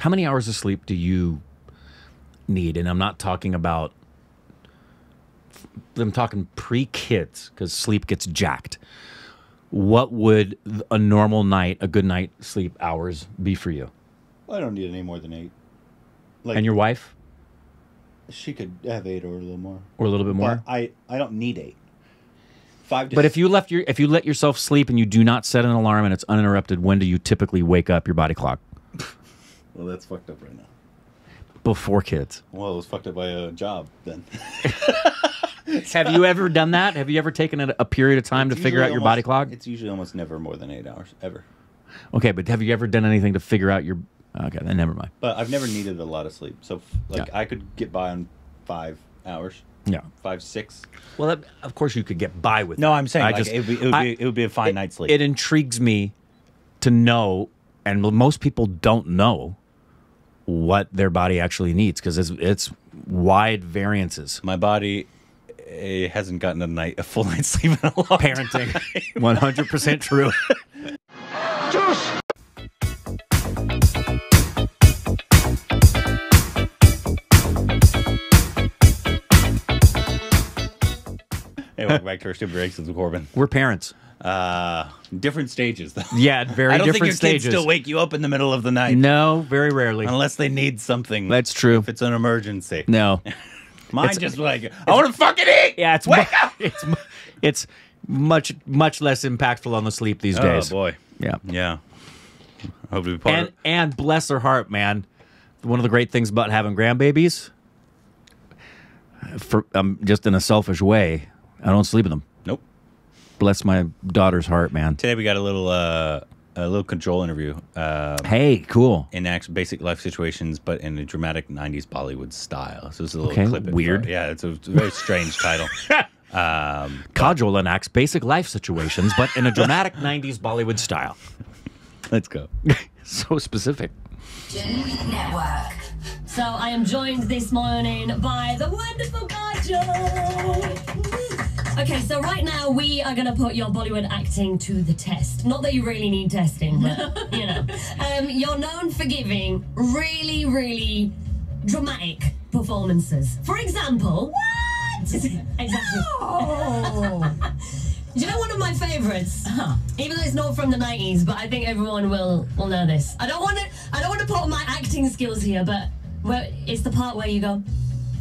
How many hours of sleep do you need? And I'm not talking about. I'm talking pre-kids because sleep gets jacked. What would a normal night, a good night sleep hours be for you? I don't need any more than eight. Like, And your wife, she could have eight or a little more. or a little bit more? But I, I don't need eight. Five But if you left your, if you let yourself sleep and you do not set an alarm and it's uninterrupted, when do you typically wake up your body clock? Well, that's fucked up right now. Before kids. Well, it was fucked up by a job then. Have you ever done that? Have you ever taken a, a period of time to It's figure out usually your body almost- clock? It's usually almost never more than eight hours, ever. Okay, but have you ever done anything to figure out your? Okay, then never mind. But I've never needed a lot of sleep. So, f- like, Yeah. I could get by on five hours, Yeah. five, six. Well, that, of course you could get by with. No, that. I'm saying, I like, it would be- it would be- it would be a fine night's sleep. It intrigues me to know, and most people don't know what their body actually needs because it's it's wide variances. My body it hasn't gotten a night, a full night's sleep in a long Parenting, one hundred percent true. Welcome back to our stupid reactions with Korbin. We're parents. Uh, different stages though. Yeah, very I don't different think your stages. kids still wake you up in the middle of the night. No, very rarely. Unless they need something. That's true. If it's an emergency. No. Mine It's- just like, I want to fucking eat. Yeah, it's Wake mu- it's it's much much less impactful on the sleep these days. Oh boy. Yeah. Yeah. Hope to be part And of and bless her heart, man. One of the great things about having grandbabies, for um, just in a selfish way, I don't sleep with them. Nope. Bless my daughter's heart, man. Today we got a little uh a little Kajol interview. Uh Hey, cool. in actual basic life situations, but in a dramatic '90s Bollywood style. So it's a little Okay, clip. weird. Yeah, it's a, it's a very strange title. Um, Kajol enacts basic life situations, but in a dramatic '90s Bollywood style. let's go. So specific. Network. So I am joined this morning by the wonderful Kajol. Okay, so right now we are going to put your Bollywood acting to the test. Not that you really need testing, but you know, um, you're known for giving really, really dramatic performances. For example, what? exactly. Do you know one of my favorites? Even though it's not from the nineties, but I think everyone will will know this. I don't want to I don't want to put my acting skills here, but where it's the part where you go,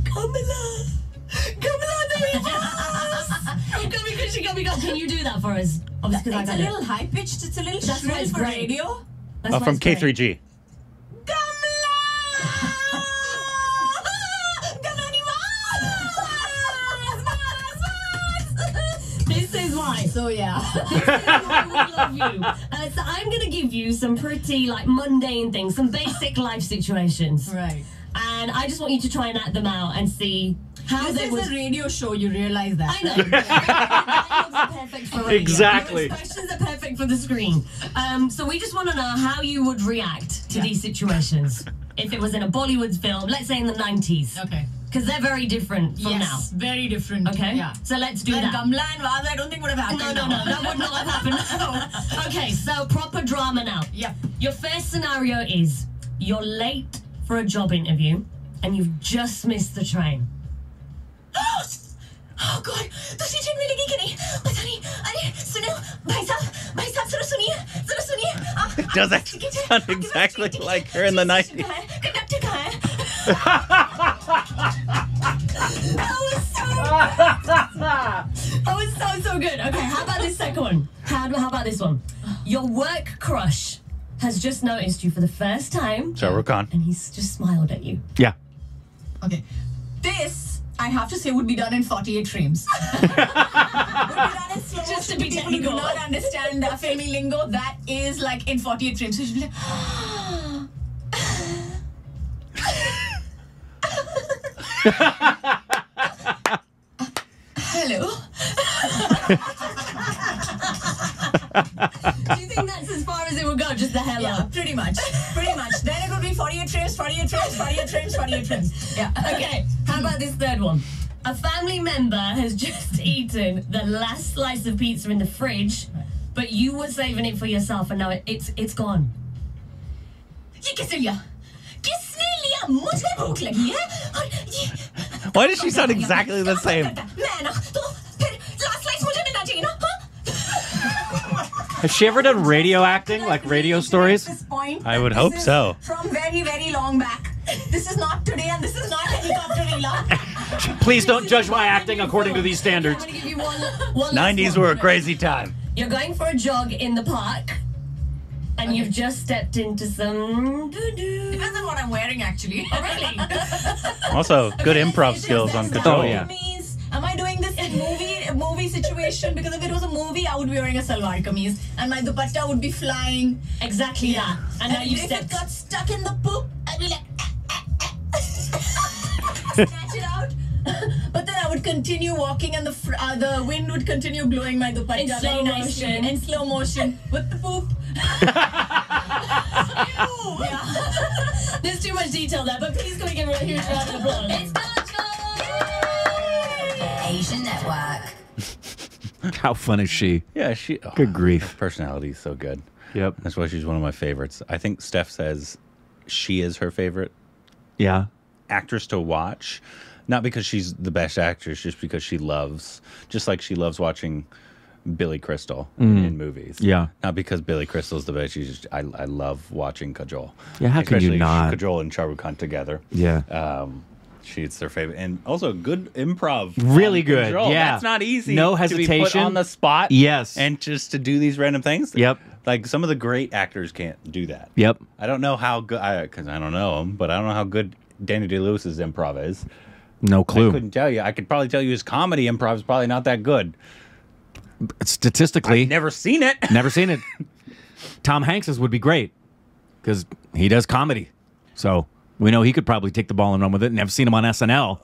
Kamala, Kamala, she got me. Can you do that for us? Obviously, 'cause It's I a got little it. high pitched. It's a little That's shrill it's for great. radio. That's Uh, from. K3G. This is why. So yeah. I love you. Uh, so I'm gonna give you some pretty like mundane things, some basic life situations, right. and I just want you to try and act them out and see how This they is would. a radio show. You realize that? I know. Dialogues perfect for. Exactly. Questions are perfect for the screen. Um, so we just want to know how you would react to Yeah. these situations if it was in a Bollywood film, let's say in the 90s, Okay. because they're very different from now. yes. Very different. Okay. Yeah. So let's do And that. Kamla and Vaz, I don't think would have happened. No, no, no, that would not have happened. No. Okay, so proper drama now. Yep. Your first scenario is you're late for a job interview and you've just missed the train Oh God, दूसरी train मिलेगी कि नहीं पता नहीं अरे सुनो भाई साहब भाई साहब जरा सुनिए जरा सुनिए आप- It does आप- actually sound आपके पास exactly टिकट like है? her in the station 90s. कहाँ है? कंडक्टर कहाँ है? That was so Oh, it's so, so good. Okay, how about this second one? How, how about this one? Your work crush has just noticed you for the first time Shah Rukh Khan. and he's just smiled at you. Yeah. Okay. This, I have to say, would be done in 48 frames. would be done in slow Just to be People who do technical. not understand the filmy lingo. That is like in 48 frames. So be like, Hello. that's as far as it would go, just the hello. Yeah. Pretty much. Pretty much. then it would be 40 trips, 40 trips, 40 trips, 40 trips. Yeah. Okay. How about this third one? A family member has just eaten the last slice of pizza in the fridge, but you were saving it for yourself and now it, it's it's gone. Why does she sound exactly the same? Has she ever done radio acting, like radio stories? At this point, I would this hope is so. From very, very long back. This is not today, and this is not helicopter Eela. Please don't judge my acting according to these standards. gonna give you one. one 90s were a crazy time. You're going for a jog in the park, and you've just stepped into some doo doo. Depends on what I'm wearing, actually. Oh, really? Also, good improv skills on Kajol. Oh, yeah. Situation? Because if it was a movie, I would be wearing a salwar kameez, and my dupatta would be flying. Exactly that. And now you if stepped. it got stuck in the poop, I'd be like, ah, ah, ah. snatch it out. but then I would continue walking, and the fr- uh, the wind would continue blowing my dupatta In very slow nicely motion. in slow motion with the poop. Ew. Yeah. There's too much detail there, but please can we give her a huge round of applause? It's Asian Network. How fun is she? Yeah, she. oh, Good grief. personality is so good. Yep. That's why she's one of my favorites. I think Steph says she is her favorite Yeah. actress to watch, not because she's the best actress, just because she loves, just like she loves watching Billy Crystal in movies. Mm. Yeah. not because Billy Crystal's the best. She's just I, I love watching Kajol. Yeah, how can you not? Kajol and Shah Rukh Khan together. Yeah. Um, she's their favorite, and also good improv. Really good, Kajol. yeah. that's not easy. No to be put hesitation. on the spot. Yes. and just to do these random things. Yep. Like some of the great actors can't do that. Yep. I don't know how good, because I, don't know him, but I don't know how good Danny Day Lewis's improv is. No I clue. couldn't tell you. I could probably tell you his comedy improv is probably not that good. Statistically, Never seen it. never seen it. Tom Hanks's would be great because he does comedy. So we know he could probably take the ball and run with it. And I've seen him on SNL.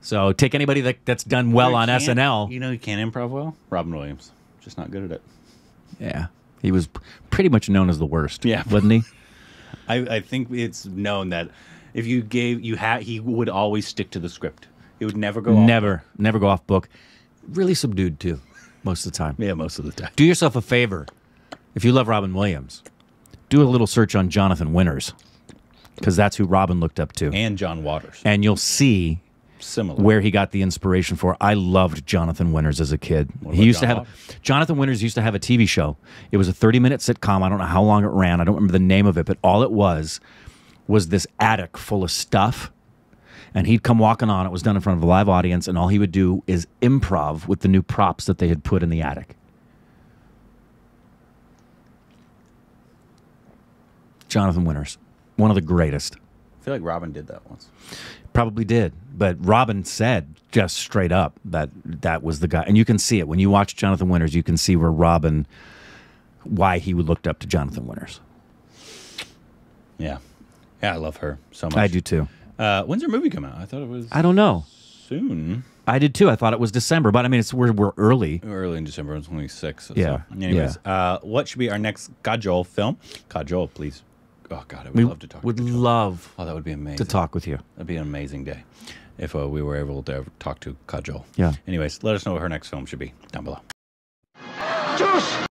So take anybody that, that's done well on SNL. You know, you can't improv well. Robin Williams, just not good at it. Yeah. He was pretty much known as the worst. Yeah. Wasn't he? I, I think it's known that if you gave you had, he would always stick to the script. He would never go. off. Never, never go off book. Really subdued too, most of the time. Yeah, most of the time. Do yourself a favor. If you love Robin Williams, do a little search on Jonathan Winters because that's who Robin looked up to. And John Waters, And you'll see similar. where he got the inspiration for. I loved Jonathan Winters as a kid. He used to John have Jonathan Winters used to have a TV show. It was a 30-minute sitcom. I don't know how long it ran. I don't remember the name of it, but all it was was this attic full of stuff. And he'd come walking on. It was done in front of a live audience, and all he would do is improv with the new props that they had put in the attic. Jonathan Winters, one of the greatest. I feel like Robin did that once. Probably did, but Robin said just straight up that that was the guy, and you can see it when you watch Jonathan Winters. You can see where Robin, why he looked up to Jonathan Winters. Yeah, yeah, I love her so much. I do too. Uh, when's her movie come out? I thought it was I don't know. soon. I did too. I thought it was December, but I mean, it's we're we're early. Early in December, it's only six. Yeah, So. Anyways, uh, what should be our next Kajol film? Kajol, please. Oh God, I would We love to talk. would to Kajol. love Oh, that would be amazing. to talk with you. That'd be an amazing day if uh, we were able to talk to Kajol. Yeah. Anyways, let us know what her next film should be down below. Juice!